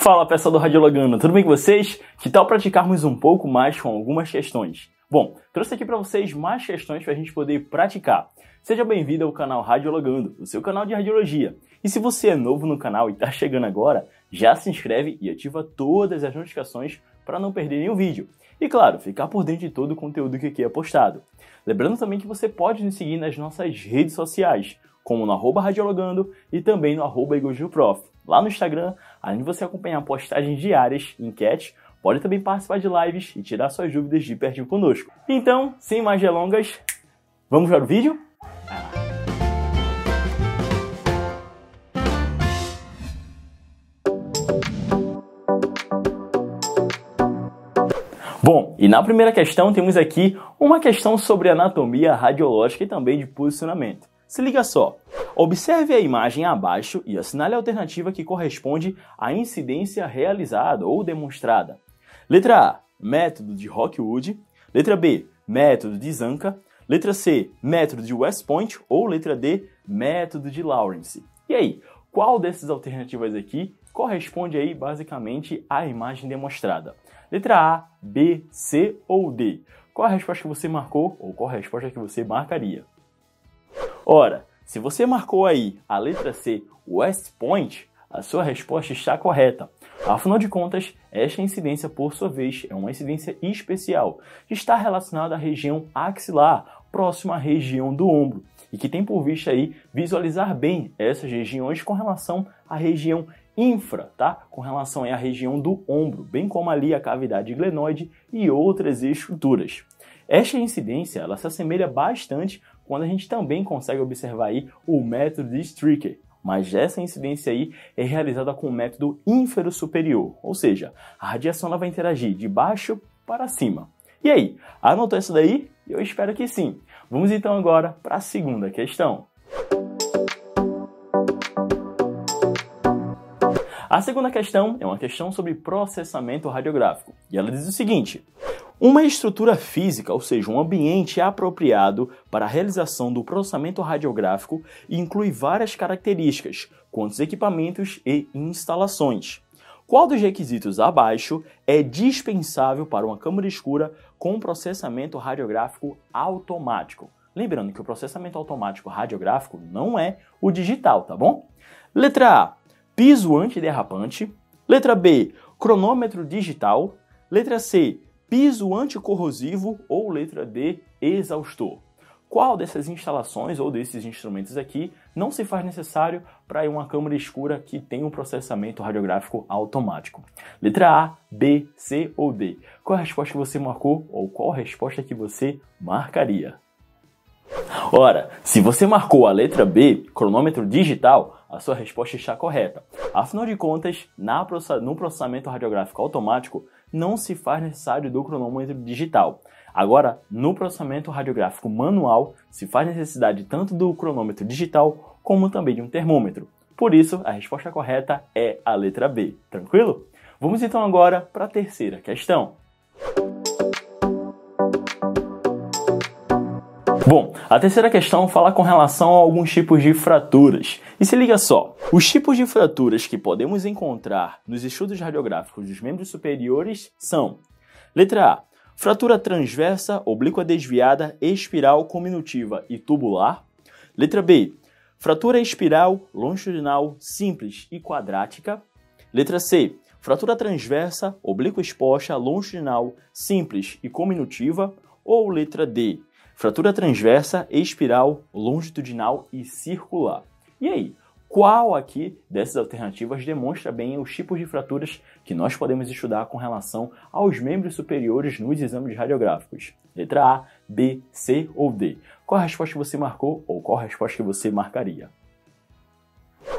Fala pessoal do Radiologando, tudo bem com vocês? Que tal praticarmos um pouco mais com algumas questões? Bom, trouxe aqui para vocês mais questões para a gente poder praticar. Seja bem-vindo ao canal Radiologando, o seu canal de radiologia. E se você é novo no canal e está chegando agora, já se inscreve e ativa todas as notificações para não perder nenhum vídeo. E claro, ficar por dentro de todo o conteúdo que aqui é postado. Lembrando também que você pode nos seguir nas nossas redes sociais, como no arroba Radiologando e também no arroba. Lá no Instagram, além de você acompanhar postagens diárias, enquetes, pode também participar de lives e tirar suas dúvidas de pertinho conosco. Então, sem mais delongas, vamos para o vídeo? Bom, e na primeira questão temos aqui uma questão sobre anatomia radiológica e também de posicionamento. Se liga só. Observe a imagem abaixo e assinale a alternativa que corresponde à incidência realizada ou demonstrada. Letra A, método de Rockwood. Letra B, método de Zanca. Letra C, método de West Point. Ou letra D, método de Lawrence. E aí, qual dessas alternativas aqui corresponde aí basicamente à imagem demonstrada? Letra A, B, C ou D? Qual a resposta que você marcou ou qual a resposta que você marcaria? Ora, se você marcou aí a letra C, West Point, a sua resposta está correta. Afinal de contas, esta incidência, por sua vez, é uma incidência especial, está relacionada à região axilar, próxima à região do ombro, e que tem por vista aí visualizar bem essas regiões com relação à região infra, tá? Com relação à região do ombro, bem como ali a cavidade glenoide e outras estruturas. Esta incidência ela se assemelha bastante quando a gente também consegue observar aí o método de Stricker. Mas essa incidência aí é realizada com o método ínfero superior, ou seja, a radiação ela vai interagir de baixo para cima. E aí, anotou isso daí? Eu espero que sim. Vamos então agora para a segunda questão. A segunda questão é uma questão sobre processamento radiográfico. E ela diz o seguinte: uma estrutura física, ou seja, um ambiente apropriado para a realização do processamento radiográfico, inclui várias características, quanto equipamentos e instalações. Qual dos requisitos abaixo é dispensável para uma câmara escura com processamento radiográfico automático? Lembrando que o processamento automático radiográfico não é o digital, tá bom? Letra A: piso antiderrapante. Letra B: cronômetro digital. Letra C: piso anticorrosivo ou letra D, exaustor. Qual dessas instalações ou desses instrumentos aqui não se faz necessário para uma câmara escura que tem um processamento radiográfico automático? Letra A, B, C ou D? Qual a resposta que você marcou ou qual a resposta que você marcaria? Ora, se você marcou a letra B, cronômetro digital, a sua resposta está correta. Afinal de contas, no processamento radiográfico automático, não se faz necessário do cronômetro digital. Agora, no processamento radiográfico manual, se faz necessidade tanto do cronômetro digital como também de um termômetro. Por isso, a resposta correta é a letra B. Tranquilo? Vamos então agora para a terceira questão. Bom, a terceira questão fala com relação a alguns tipos de fraturas. E se liga só, os tipos de fraturas que podemos encontrar nos estudos radiográficos dos membros superiores são: letra A, fratura transversa, oblíqua desviada, espiral, cominutiva e tubular. Letra B, fratura espiral, longitudinal, simples e quadrática. Letra C, fratura transversa, oblíqua exposta, longitudinal, simples e cominutiva. Ou letra D, fratura transversa, espiral, longitudinal e circular. E aí, qual aqui dessas alternativas demonstra bem os tipos de fraturas que nós podemos estudar com relação aos membros superiores nos exames radiográficos? Letra A, B, C ou D? Qual a resposta que você marcou ou qual a resposta que você marcaria?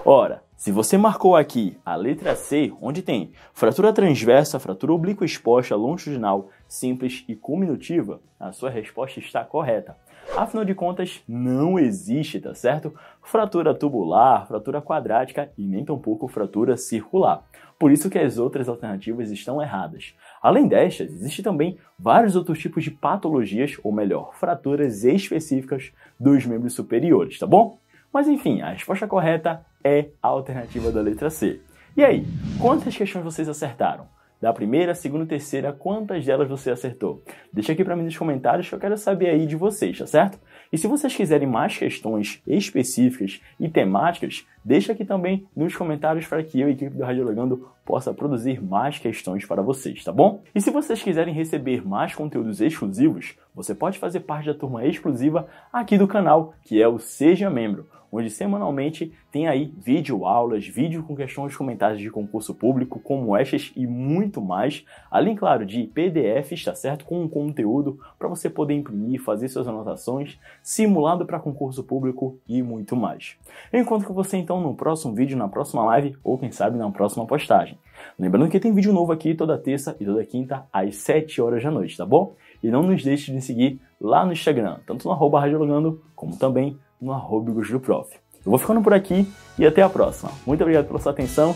Ora, se você marcou aqui a letra C, onde tem fratura transversa, fratura oblíqua exposta, longitudinal, simples e cominutiva, a sua resposta está correta. Afinal de contas, não existe, tá certo? Fratura tubular, fratura quadrática e nem tampouco fratura circular. Por isso que as outras alternativas estão erradas. Além destas, existe também vários outros tipos de patologias, ou melhor, fraturas específicas dos membros superiores, tá bom? Mas enfim, a resposta correta é a alternativa da letra C. E aí, quantas questões vocês acertaram? Da primeira, segunda e terceira, quantas delas você acertou? Deixa aqui para mim nos comentários que eu quero saber aí de vocês, tá certo? E se vocês quiserem mais questões específicas e temáticas, deixa aqui também nos comentários para que eu e a equipe do Radiologando possa produzir mais questões para vocês, tá bom? E se vocês quiserem receber mais conteúdos exclusivos, você pode fazer parte da turma exclusiva aqui do canal, que é o Seja Membro onde semanalmente tem aí vídeo aulas, vídeo com questões comentários de concurso público, como estas e muito mais, além, claro, de PDFs, está certo? Com um conteúdo para você poder imprimir, fazer suas anotações, simulado para concurso público e muito mais. Encontro com você então no próximo vídeo, na próxima live ou quem sabe na próxima postagem. Lembrando que tem vídeo novo aqui toda terça e toda quinta às 7 horas da noite, tá bom? E não nos deixe de seguir lá no Instagram, tanto no arroba Radiologando, como também no arroba Prof. Eu vou ficando por aqui e até a próxima. Muito obrigado pela sua atenção.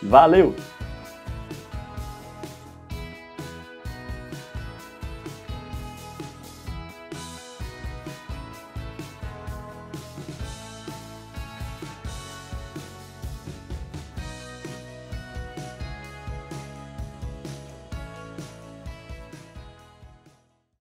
Valeu!